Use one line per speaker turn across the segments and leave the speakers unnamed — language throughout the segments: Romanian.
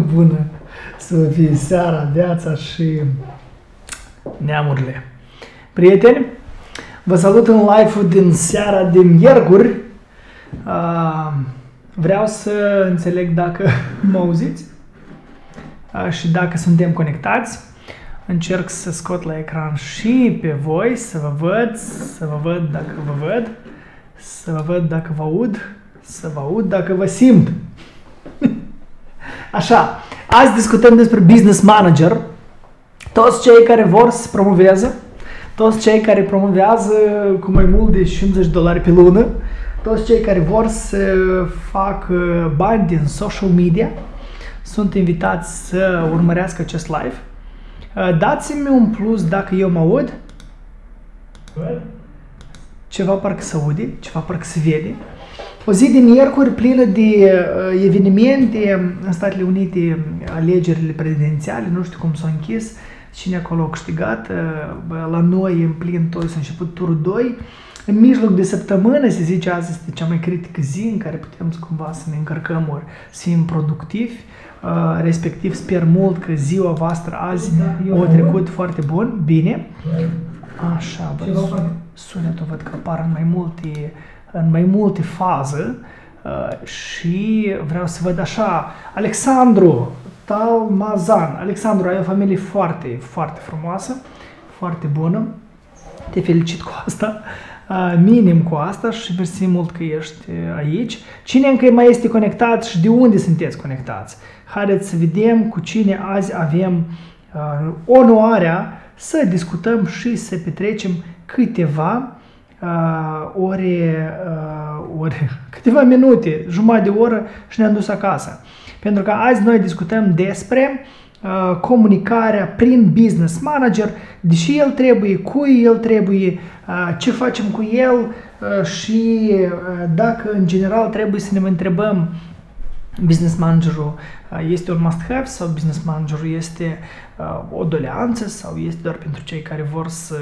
bună să fie seara, viața și neamurile. Prieteni, vă salut în live-ul din seara de miercuri. Uh, vreau să înțeleg dacă mă auziți uh, și dacă suntem conectați. Încerc să scot la ecran și pe voi, să vă văd, să vă văd dacă vă văd, să vă văd dacă vă aud, să vă aud dacă vă simt. Așa, azi discutăm despre business manager. Toți cei care vor să promoveze, toți cei care promovează cu mai mult de 50 de dolari pe lună, toți cei care vor să facă bani din social media, sunt invitați să urmărească acest live. Dați-mi un plus dacă eu mă aud. Ceva parcă se aude, ceva parcă se vede. O zi de miercuri plină de uh, evenimente în Statele Unite, alegerile prezidențiale, nu știu cum s-au închis, cine acolo a câștigat, uh, la noi în plin tot s-a început turul 2. În mijloc de săptămână, se zice, azi este cea mai critică zi în care putem cumva să ne încărcăm ori să fim productivi. Uh, respectiv sper mult că ziua voastră azi o trecut foarte bun, bine. Așa, bă, sunetul văd că apar în mai multe în mai multe faze uh, și vreau să văd așa, Alexandru Talmazan. Alexandru, ai o familie foarte, foarte frumoasă, foarte bună. Te felicit cu asta, uh, minim cu asta și mersi mult că ești aici. Cine încă mai este conectat și de unde sunteți conectați? Haideți să vedem cu cine azi avem uh, onoarea să discutăm și să petrecem câteva uh, ore, uh, ore, câteva minute, jumătate de oră și ne-am dus acasă. Pentru că azi noi discutăm despre uh, comunicarea prin business manager, deși el trebuie, cui el trebuie, uh, ce facem cu el uh, și uh, dacă în general trebuie să ne întrebăm business managerul este un must-have sau business managerul este o doleanță sau este doar pentru cei care vor să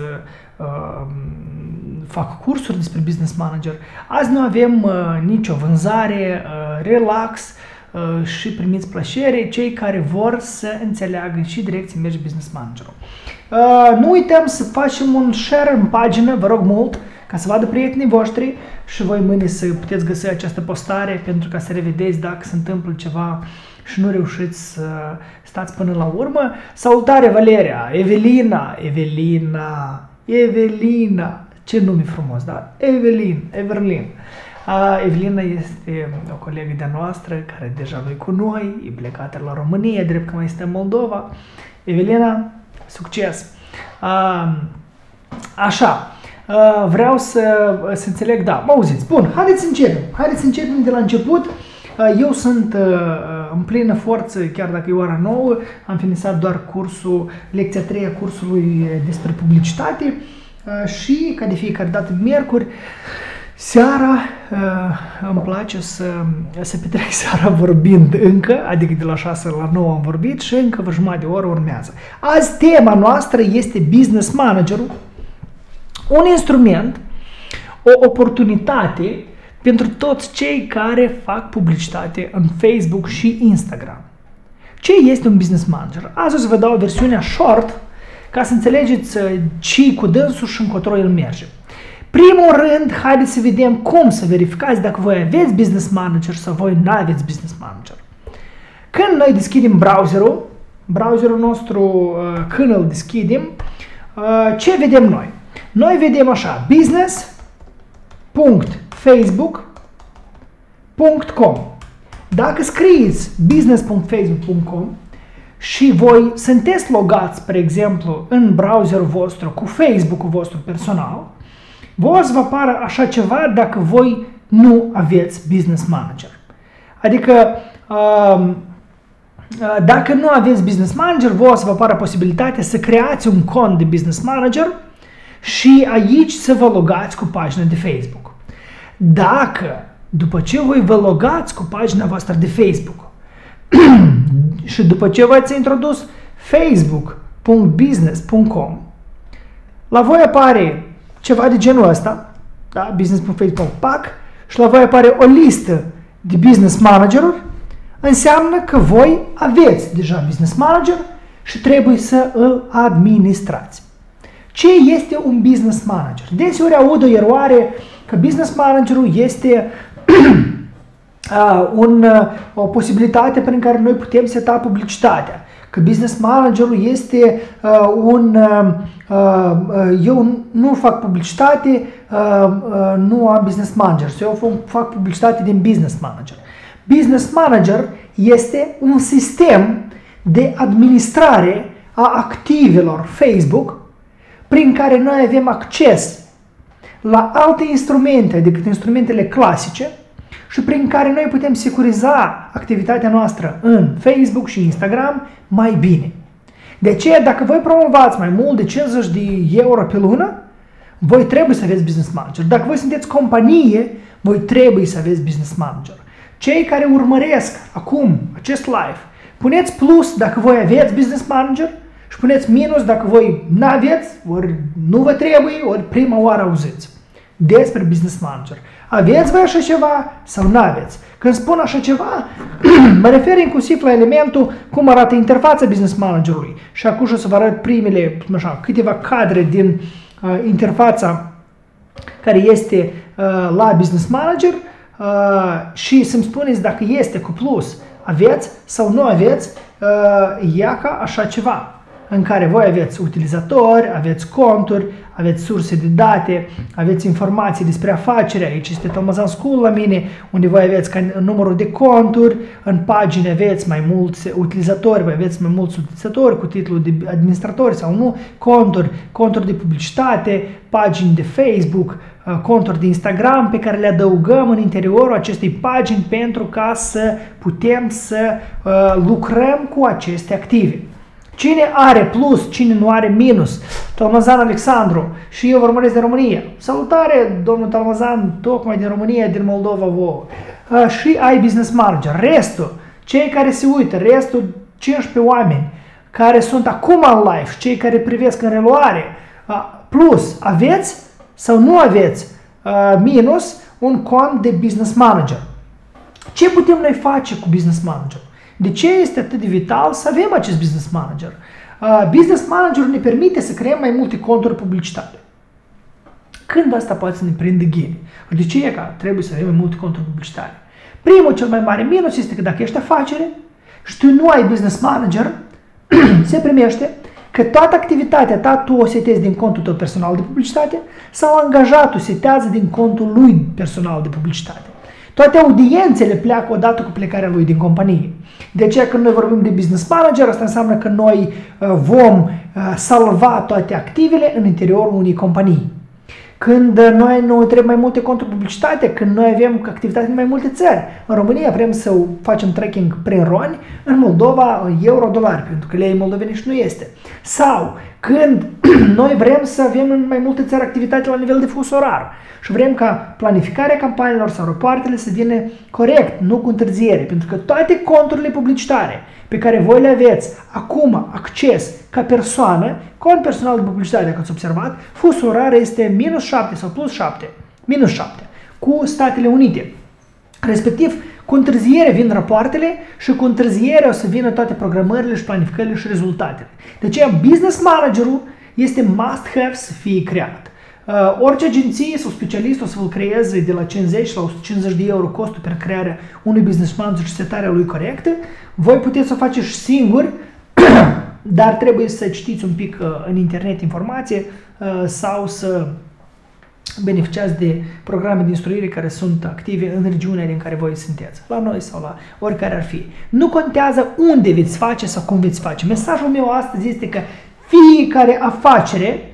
fac cursuri despre business manager. Azi nu avem uh, nicio vânzare, uh, relax uh, și primiți plăcere cei care vor să înțeleagă și direcție merge business managerul. Uh, nu uităm să facem un share în pagină, vă rog mult, ca să vadă prietenii voștri și voi mâine să puteți găsi această postare pentru ca să revedeți dacă se întâmplă ceva și nu reușiți să stați până la urmă. Salutare Valeria, Evelina, Evelina, Evelina, ce nume frumos, da? Evelin, Everlin. A, Evelina este o colegă de-a noastră care deja nu cu noi, e plecată la România, drept că mai este în Moldova. Evelina, succes! A, așa, a, vreau să, să înțeleg, da, mă auziți, bun, haideți să începem, haideți să începem de la început. Eu sunt în plină forță, chiar dacă e ora nouă, am finisat doar cursul, lecția 3 a cursului despre publicitate. Uh, și, ca de fiecare dată, miercuri, seara uh, îmi place să, să petrec seara vorbind încă, adică de la 6 la 9 am vorbit și încă vă jumătate de oră urmează. Azi tema noastră este Business Managerul, un instrument, o oportunitate pentru toți cei care fac publicitate în Facebook și Instagram. Ce este un business manager? Azi o să vă dau versiunea short ca să înțelegeți uh, ce cu dânsul și încotro el merge. Primul rând, haideți să vedem cum să verificați dacă voi aveți business manager sau voi nu aveți business manager. Când noi deschidem browserul, browserul nostru, uh, când îl deschidem, uh, ce vedem noi? Noi vedem așa, business.facebook.com Dacă scrieți business.facebook.com și voi sunteți logați, spre exemplu, în browserul vostru cu Facebook-ul vostru personal, vă o să vă apară așa ceva dacă voi nu aveți business manager. Adică, um, uh, dacă nu aveți business manager, vă o să vă apară posibilitatea să creați un cont de business manager și aici să vă logați cu pagina de Facebook. Dacă, după ce voi vă logați cu pagina voastră de Facebook, și după ce v-ați introdus facebook.business.com, la voi apare ceva de genul ăsta, da? business.facebook.pac, și la voi apare o listă de business manageruri, înseamnă că voi aveți deja business manager și trebuie să îl administrați. Ce este un business manager? Deseori aud o eroare că business managerul este uh, un, uh, o posibilitate prin care noi putem seta publicitatea. Că business managerul este uh, un... Uh, uh, eu nu fac publicitate, uh, uh, nu am business manager. Sau eu fac publicitate din business manager. Business manager este un sistem de administrare a activelor Facebook prin care noi avem acces la alte instrumente decât instrumentele clasice și prin care noi putem securiza activitatea noastră în Facebook și Instagram mai bine. De aceea, dacă voi promovați mai mult de 50 de euro pe lună, voi trebuie să aveți business manager. Dacă voi sunteți companie, voi trebuie să aveți business manager. Cei care urmăresc acum acest live, puneți plus dacă voi aveți business manager și puneți minus dacă voi nu aveți, ori nu vă trebuie, ori prima oară auziți despre business manager. Aveți voi așa ceva sau nu aveți? Când spun așa ceva, mă refer inclusiv la elementul cum arată interfața business managerului. Și acum o să vă arăt primele, așa, câteva cadre din uh, interfața care este uh, la business manager uh, și să-mi spuneți dacă este cu plus, aveți sau nu aveți uh, ea ca așa ceva în care voi aveți utilizatori, aveți conturi, aveți surse de date, aveți informații despre afaceri, aici este Tomazan School la mine, unde voi aveți ca numărul de conturi, în pagini aveți mai mulți utilizatori, voi aveți mai mulți utilizatori cu titlul de administratori sau nu, conturi, conturi de publicitate, pagini de Facebook, uh, conturi de Instagram pe care le adăugăm în interiorul acestei pagini pentru ca să putem să uh, lucrăm cu aceste active. Cine are plus, cine nu are minus? Talmazan Alexandru și eu vă urmăresc din România. Salutare, domnul Talmazan, tocmai din România, din Moldova vouă. Uh, și ai business manager. Restul, cei care se uită, restul 15 oameni care sunt acum în live cei care privesc în reluare, uh, plus, aveți sau nu aveți uh, minus un cont de business manager. Ce putem noi face cu business manager? De ce este atât de vital să avem acest business manager? Uh, business manager ne permite să creăm mai multe conturi publicitate. Când asta poate să ne prindă ghine? De ce e că trebuie să avem mai multe conturi publicitare? Primul, cel mai mare minus este că dacă ești afacere și tu nu ai business manager, se primește că toată activitatea ta tu o setezi din contul tău personal de publicitate sau angajatul setează din contul lui personal de publicitate. Toate audiențele pleacă odată cu plecarea lui din companie. De aceea când noi vorbim de business manager, asta înseamnă că noi uh, vom uh, salva toate activele în interiorul unei companii. Când uh, noi nu trebuie mai multe conturi publicitate, când noi avem activitate în mai multe țări. În România vrem să facem tracking prin roni, în Moldova euro-dolari, pentru că lei moldoveni și nu este. Sau când noi vrem să avem în mai multe țări activitate la nivel de fus orar și vrem ca planificarea campaniilor sau rapoartele să vină corect, nu cu întârziere, pentru că toate conturile publicitare pe care voi le aveți acum acces ca persoană, cont personal de publicitate, dacă ați observat, fusul orar este minus 7 sau plus 7, minus 7, cu Statele Unite. Respectiv, cu întârziere vin rapoartele și cu întârziere o să vină toate programările și planificările și rezultatele. De aceea, business managerul este must-have să fie creat. Uh, orice agenție sau specialist o să vă creeze de la 50 la 150 de euro costul pentru crearea unui business manager și setarea lui corectă. Voi puteți să o faceți singuri, dar trebuie să citiți un pic uh, în internet informație uh, sau să beneficiați de programe de instruire care sunt active în regiunea din care voi sunteți, la noi sau la oricare ar fi. Nu contează unde veți face sau cum veți face. Mesajul meu astăzi este că fiecare afacere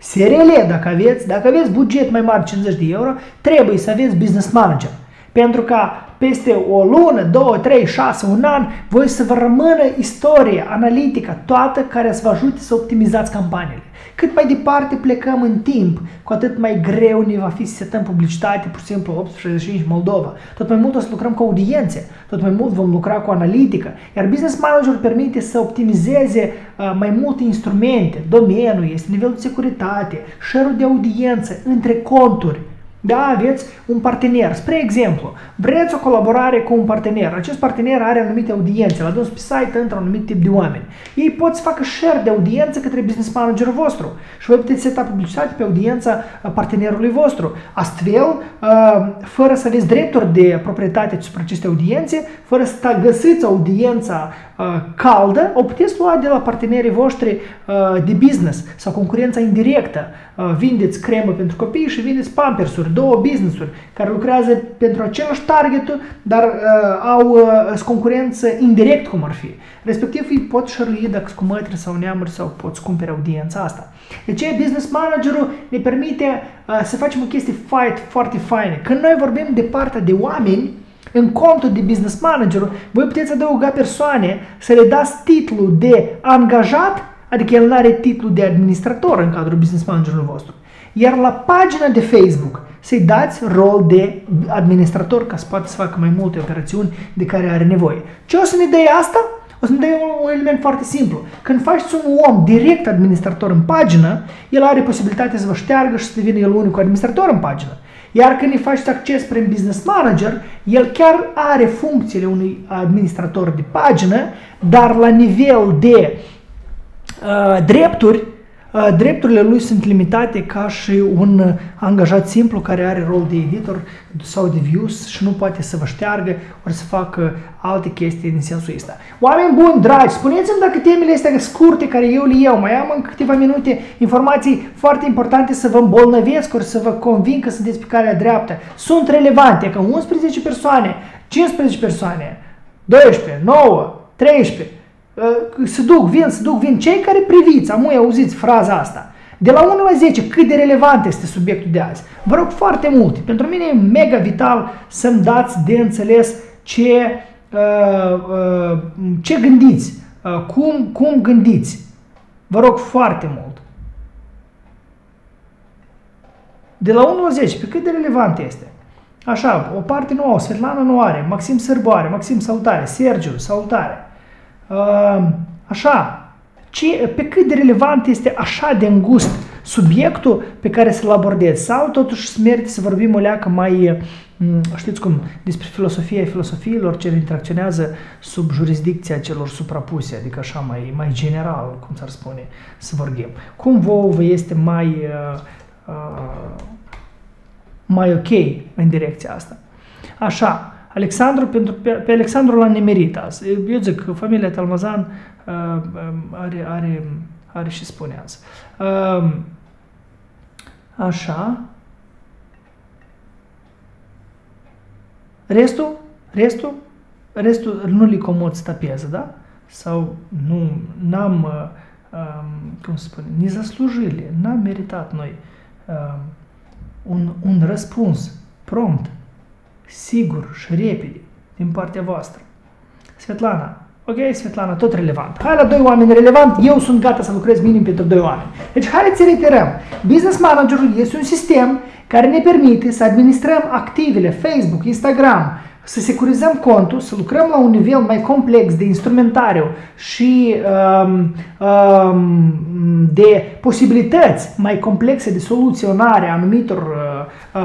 SRL, dacă aveți, dacă aveți buget mai mare 50 de euro, trebuie să aveți business manager. Pentru ca peste o lună, două, trei, șase, un an, voi să vă rămână istoria analitică toată care să vă ajute să optimizați campaniile. Cât mai departe plecăm în timp, cu atât mai greu ne va fi să setăm publicitate, pur și simplu 865 Moldova. Tot mai mult o să lucrăm cu audiențe, tot mai mult vom lucra cu analitică, iar Business Manager permite să optimizeze uh, mai multe instrumente, domeniul este nivelul de securitate, share de audiență între conturi, Da, aveți un partener. Spre exemplu, vreți o colaborare cu un partener. Acest partener are anumite audiențe. L-a dus pe site într-un anumit tip de oameni. Ei pot să facă share de audiență către business managerul vostru și voi puteți seta publicitate pe audiența partenerului vostru. Astfel, uh, fără să aveți drepturi de proprietate asupra aceste audiențe, fără să găsiți audiența uh, caldă, o puteți lua de la partenerii voștri uh, de business sau concurența indirectă. Vindeți cremă pentru copii și vindeți pampersuri, două business-uri care lucrează pentru același target, dar uh, au uh, concurență indirect cum ar fi. Respectiv îi pot șărui dacă cu mătri sau neamuri sau poți cumpere audiența asta. De ce business managerul ne permite uh, să facem o chestie fight foarte faină. Când noi vorbim de partea de oameni, în contul de business manager, voi puteți adăuga persoane să le dați titlul de angajat, adică el nu are titlul de administrator în cadrul business managerului vostru. Iar la pagina de Facebook să-i dați rol de administrator ca să poată să facă mai multe operațiuni de care are nevoie. Ce o să ne dea asta? O să ne dea un element foarte simplu. Când faci un om direct administrator în pagină, el are posibilitatea să vă șteargă și să devină el unicul administrator în pagină. Iar când îi faci acces prin business manager, el chiar are funcțiile unui administrator de pagină, dar la nivel de uh, drepturi, Uh, drepturile lui sunt limitate ca și un angajat simplu care are rol de editor sau de views și nu poate să vă șteargă ori să facă alte chestii din sensul ăsta. Oameni buni, dragi, spuneți-mi dacă temele astea scurte care eu le iau, mai am în câteva minute informații foarte importante să vă îmbolnăvesc ori să vă convin că sunteți pe calea dreaptă. Sunt relevante, că 11 persoane, 15 persoane, 12, 9, 13, Uh, se duc, vin, se duc, vin. Cei care priviți, am auziți fraza asta. De la 1 la 10, cât de relevant este subiectul de azi? Vă rog foarte mult. Pentru mine e mega vital să-mi dați de înțeles ce, uh, uh, ce gândiți, uh, cum, cum gândiți. Vă rog foarte mult. De la 1 la 10, pe cât de relevant este? Așa, o parte nu au, Svetlana nu are, Maxim Sârbu are, Maxim salutare, Sergiu salutare. Așa, ce, pe cât de relevant este așa de îngust subiectul pe care să-l abordezi sau totuși să merită să vorbim o leacă mai, știți cum, despre filosofia filosofiilor ce interacționează sub jurisdicția celor suprapuse, adică așa mai, mai general, cum s-ar spune, să vorbim. Cum vouă vă este mai, uh, uh, mai ok în direcția asta? Așa, Alexandru, pentru, pe, pe Alexandru l-a nemerit azi. Eu zic că familia Talmazan uh, um, are, are, are și spune azi. Uh, așa. Restul, restul, restul nu li comod să tapeze, da? Sau nu, n-am, uh, um, cum să spune, ni zaslujili, n-am meritat noi uh, un, un răspuns prompt sigur și repede din partea voastră. Svetlana, ok, Svetlana, tot relevant. Hai la doi oameni relevant, eu sunt gata să lucrez minim pentru doi oameni. Deci haideți să reiterăm. Business Managerul este un sistem care ne permite să administrăm activele Facebook, Instagram, să securizăm contul, să lucrăm la un nivel mai complex de instrumentariu și um, um, de posibilități mai complexe de soluționare a anumitor uh, uh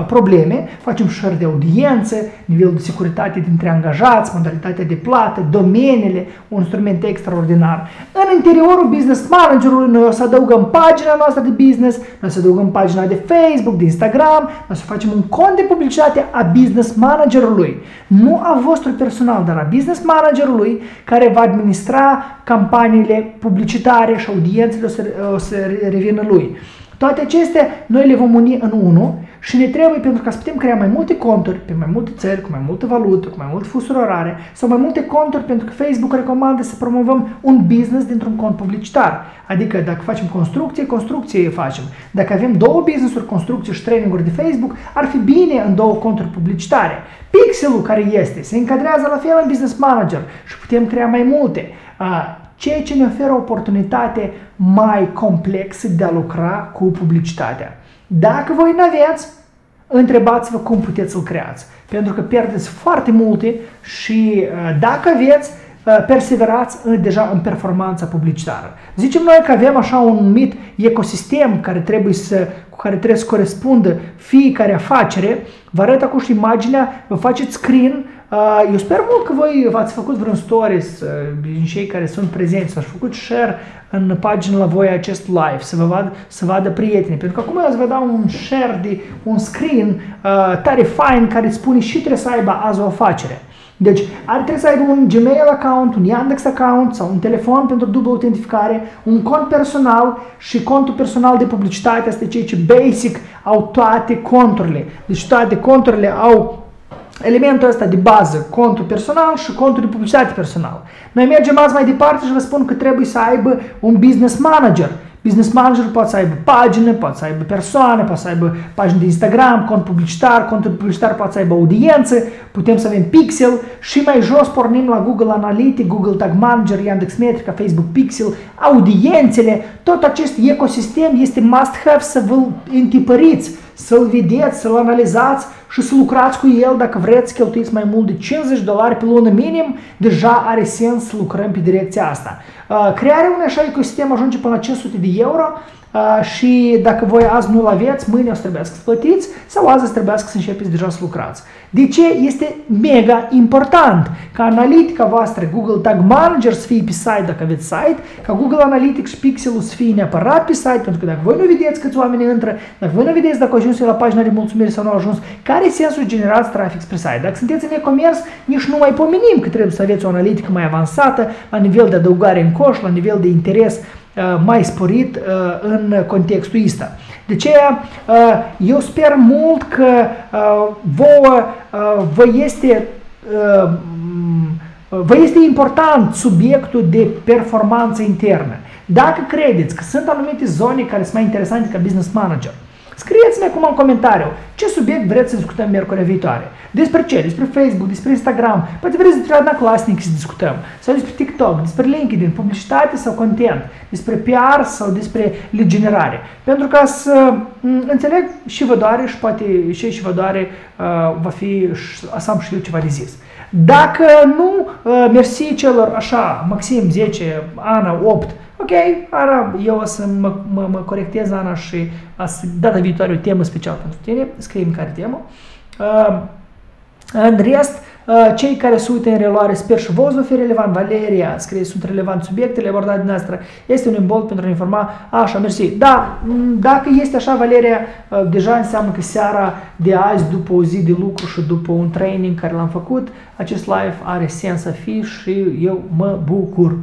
probleme, facem share de audiență, nivelul de securitate dintre angajați, modalitatea de plată, domeniile, un instrument extraordinar. În interiorul business managerului noi o să adăugăm pagina noastră de business, noi o să adăugăm pagina de Facebook, de Instagram, noi o să facem un cont de publicitate a business managerului nu a vostru personal, dar a business managerului care va administra campaniile publicitare și audiențele o să, o să revină lui. Toate acestea noi le vom uni în unul și ne trebuie pentru ca să putem crea mai multe conturi pe mai multe țări, cu mai multă valută, cu mai multe fusuri orare sau mai multe conturi pentru că Facebook recomandă să promovăm un business dintr-un cont publicitar. Adică dacă facem construcție, construcție facem. Dacă avem două business-uri, construcție și traininguri de Facebook, ar fi bine în două conturi publicitare. Pixelul care este se încadrează la fel în Business Manager și putem crea mai multe ceea ce ne oferă o oportunitate mai complexă de a lucra cu publicitatea. Dacă voi nu aveți, întrebați-vă cum puteți să-l creați. Pentru că pierdeți foarte multe și uh, dacă aveți, uh, perseverați în, deja în performanța publicitară. Zicem noi că avem așa un mit ecosistem care trebuie să, cu care trebuie să corespundă fiecare afacere. Vă arăt acum și imaginea, vă faceți screen Uh, eu sper mult că voi v-ați făcut vreun stories uh, din cei care sunt prezenți, s-ați făcut share în pagina la voi acest live, să vă vad, să vadă prietenii. Pentru că acum eu vă dau un share de un screen uh, tare fain care îți spune și trebuie să aibă azi o afacere. Deci ar trebui să aibă un Gmail account, un Yandex account sau un telefon pentru dublă autentificare, un cont personal și contul personal de publicitate, asta e ceea ce basic au toate conturile. Deci toate conturile au elementul ăsta de bază, contul personal și contul de publicitate personal. Noi mergem azi mai departe și vă spun că trebuie să aibă un business manager. Business manager poate să aibă pagine, poate să aibă persoane, poate să aibă pagini de Instagram, cont publicitar, contul publicitar poate să aibă audiență, putem să avem pixel și mai jos pornim la Google Analytics, Google Tag Manager, Yandex Metrica, Facebook Pixel, audiențele, tot acest ecosistem este must-have să vă întipăriți, să-l vedeți, să-l analizați și să lucrați cu el dacă vreți să cheltuiți mai mult de 50 dolari pe lună minim, deja are sens să lucrăm pe direcția asta. Uh, crearea unui așa ecosistem ajunge până la 500 de euro, Uh, și dacă voi azi nu-l aveți, mâine o să trebuiască să plătiți sau azi o să trebuiască să începeți deja să lucrați. De ce este mega important ca analitica voastră Google Tag Manager să fie pe site dacă aveți site, ca Google Analytics și Pixel să fie neapărat pe site, pentru că dacă voi nu vedeți câți oameni intră, dacă voi nu vedeți dacă au ajuns la pagina de mulțumire sau nu au ajuns, care e sensul generați trafic spre site? Dacă sunteți în e-commerce, nici nu mai pomenim că trebuie să aveți o analitică mai avansată la nivel de adăugare în coș, la nivel de interes Uh, mai sporit uh, în contextul ăsta. De aceea, uh, eu sper mult că vouă vă este vă este important subiectul de performanță internă. Dacă credeți că sunt anumite zone care sunt mai interesante ca business manager, Scrieți-mi acum în comentariu ce subiect vreți să discutăm miercuri viitoare. Despre ce? Despre Facebook, despre Instagram, poate vreți despre Adnaclasnic să discutăm, sau despre TikTok, despre LinkedIn, publicitate sau content, despre PR sau despre lead generare. Pentru ca să înțeleg și vă doare și poate și și vă doare uh, va fi, să am și eu ceva de zis. Dacă nu, uh, mersi celor așa, maxim 10, Ana 8, Ok, Ana, eu o să mă, mă, mă corectez, Ana, și să, data viitoare o temă specială pentru tine, scrie care temă. Uh, în rest, uh, cei care se uită în reluare, sper și vă fi relevant. Valeria scrie, sunt relevant subiectele abordate din noastră. Este un imbold pentru a informa. Așa, mersi. Da, dacă este așa, Valeria, uh, deja înseamnă că seara de azi, după o zi de lucru și după un training care l-am făcut, acest live are sens să fie și eu mă bucur.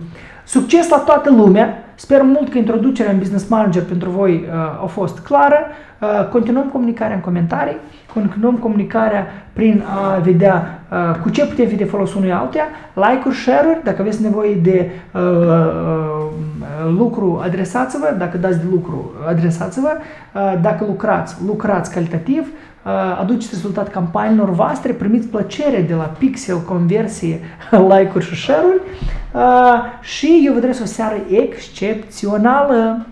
Succes la toată lumea! Sper mult că introducerea în Business Manager pentru voi uh, a fost clară. Uh, continuăm comunicarea în comentarii, continuăm comunicarea prin a vedea uh, cu ce putem fi de folos unui altuia, like-uri, share-uri, dacă aveți nevoie de uh, uh, lucru, adresați-vă, dacă dați de lucru, adresați-vă, uh, dacă lucrați, lucrați calitativ, Uh, aduceți rezultat campaniilor voastre, primiți plăcere de la pixel, conversie, like-uri și share-uri uh, și eu vă doresc o seară excepțională!